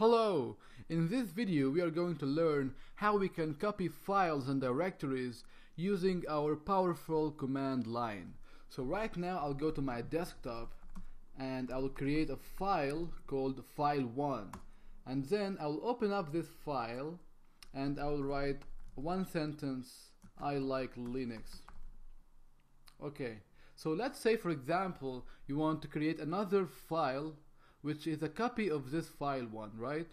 Hello! In this video we are going to learn how we can copy files and directories using our powerful command line. So right now I'll go to my desktop and I'll create a file called file1 and then I'll open up this file and I'll write one sentence I like Linux. Okay, so let's say for example you want to create another file which is a copy of this file one, right?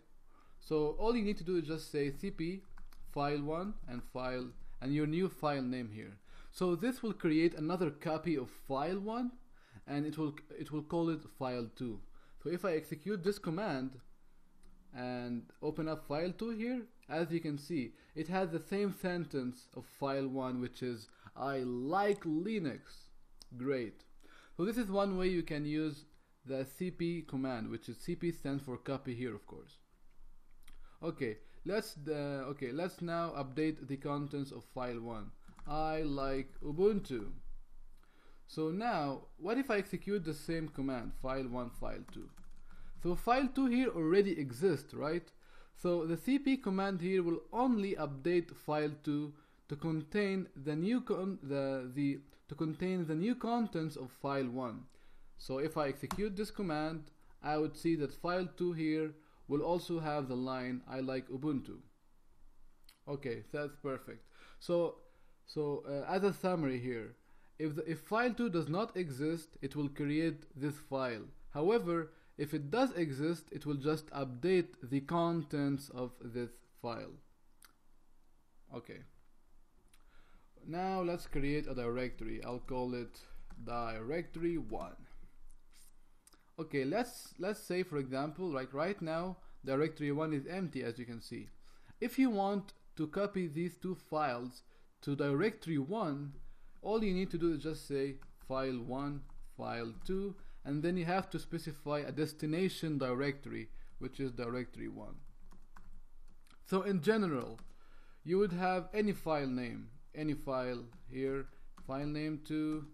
So all you need to do is just say cp file one and file and your new file name here. So this will create another copy of file one and it will it will call it file two. So if I execute this command and open up file 2 here as you can see it has the same sentence of file 1 which is I like Linux great so this is one way you can use the cp command which is cp stands for copy here of course. Okay let's the okay let's now update the contents of file 1 I like Ubuntu. So now what if I execute the same command file 1 file 2 so file 2 here already exists right? So the cp command here will only update file 2 to contain the new con the the to contain the new contents of file 1 so if I execute this command, I would see that file 2 here will also have the line I like Ubuntu. Okay, that's perfect. So, so uh, as a summary here, if, the, if file 2 does not exist, it will create this file. However, if it does exist, it will just update the contents of this file. Okay. Now let's create a directory. I'll call it directory 1 okay let's let's say for example like right now directory 1 is empty as you can see. If you want to copy these two files to directory 1 all you need to do is just say file 1 file 2 and then you have to specify a destination directory which is directory 1 so in general you would have any file name any file here file name 2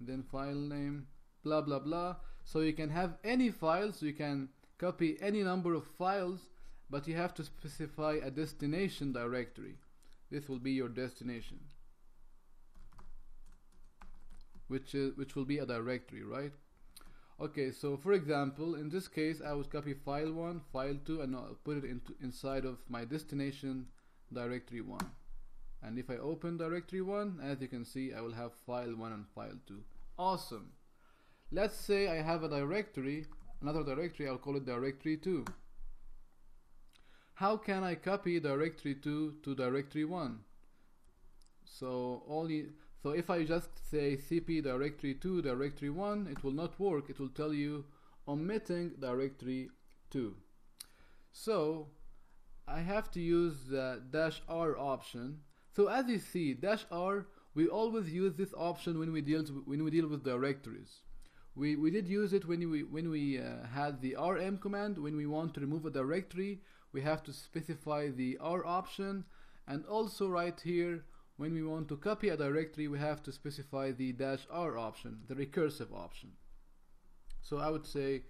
then file name blah blah blah so you can have any files, you can copy any number of files, but you have to specify a destination directory. This will be your destination, which is which will be a directory, right? Okay, so for example, in this case, I would copy file one, file two, and I'll put it into inside of my destination directory one. And if I open directory one, as you can see, I will have file one and file two. Awesome. Let's say I have a directory, another directory, I'll call it directory 2. How can I copy directory 2 to directory 1? So only so if I just say cp directory 2 directory 1 it will not work it will tell you omitting directory 2 so I have to use the dash r option so as you see dash r we always use this option when we deal when we deal with directories we, we did use it when we, when we uh, had the rm command. When we want to remove a directory, we have to specify the r option. And also right here, when we want to copy a directory, we have to specify the dash r option, the recursive option. So I would say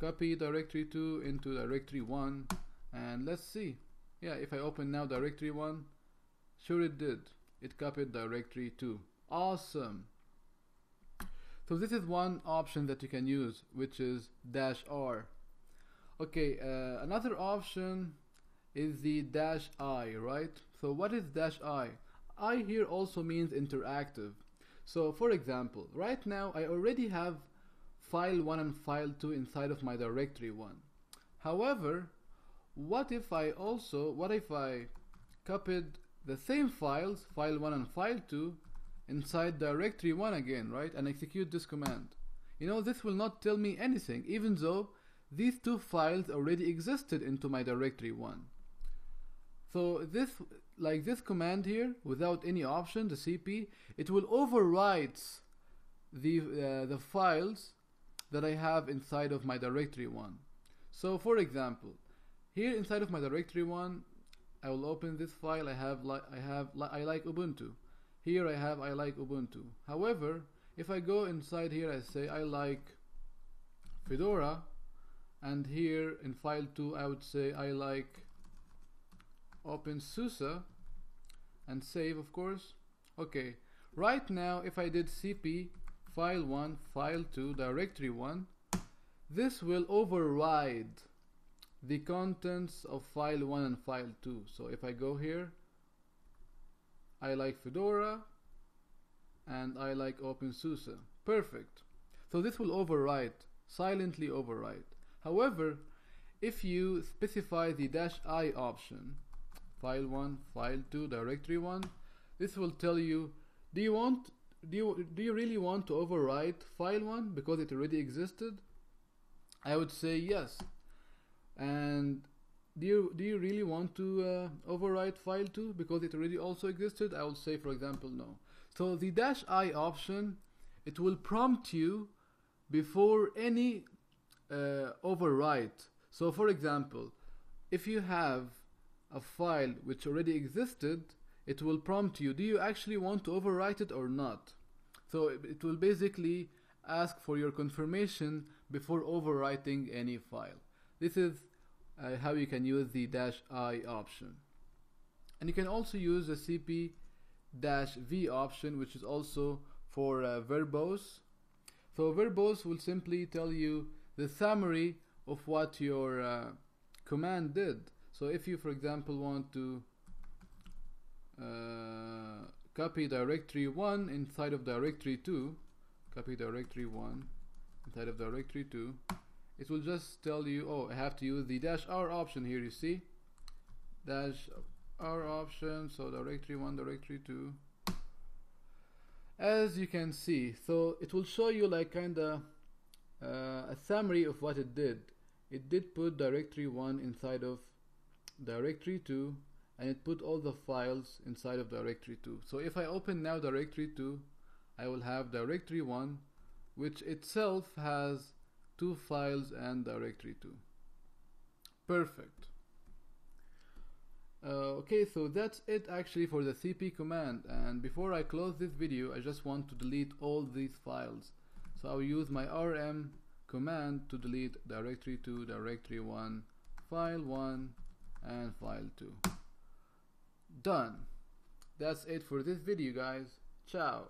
copy directory 2 into directory 1 and let's see yeah if I open now directory 1 sure it did it copied directory 2 awesome so this is one option that you can use, which is dash R. Okay, uh, another option is the dash I, right? So what is dash I? I here also means interactive. So for example, right now I already have file 1 and file 2 inside of my directory 1. However, what if I also, what if I copied the same files, file 1 and file 2, inside directory 1 again, right? And execute this command. You know, this will not tell me anything, even though these two files already existed into my directory 1. So this, like this command here, without any option, the cp, it will overwrite the, uh, the files that I have inside of my directory 1. So for example, here inside of my directory 1, I will open this file, I have, li I have, li I like Ubuntu. Here I have I like Ubuntu. However, if I go inside here I say I like Fedora and here in file 2 I would say I like OpenSUSE and save of course okay right now if I did cp file 1 file 2 directory 1 this will override the contents of file 1 and file 2 so if I go here I like Fedora and I like OpenSUSE. Perfect. So this will overwrite silently overwrite. However if you specify the dash i option file 1 file 2 directory 1 this will tell you do you want do you, do you really want to overwrite file 1 because it already existed? I would say yes. And do you do you really want to uh, overwrite file 2 because it already also existed I will say for example no. So the dash i option it will prompt you before any uh, overwrite so for example if you have a file which already existed it will prompt you do you actually want to overwrite it or not? So it will basically ask for your confirmation before overwriting any file. This is uh, how you can use the dash i option. And you can also use the cp dash v option which is also for uh, verbose. So verbose will simply tell you the summary of what your uh, command did. So if you for example want to uh, copy directory 1 inside of directory 2 copy directory 1 inside of directory 2 it will just tell you oh I have to use the dash r option here you see? Dash r option so directory 1 directory 2 as you can see so it will show you like kinda uh, a summary of what it did. It did put directory 1 inside of directory 2 and it put all the files inside of directory 2 so if I open now directory 2 I will have directory 1 which itself has two files and directory 2 perfect. Uh, okay so that's it actually for the cp command. And before I close this video I just want to delete all these files. So I'll use my rm command to delete directory 2 directory 1 file 1 and file 2 done. That's it for this video guys. Ciao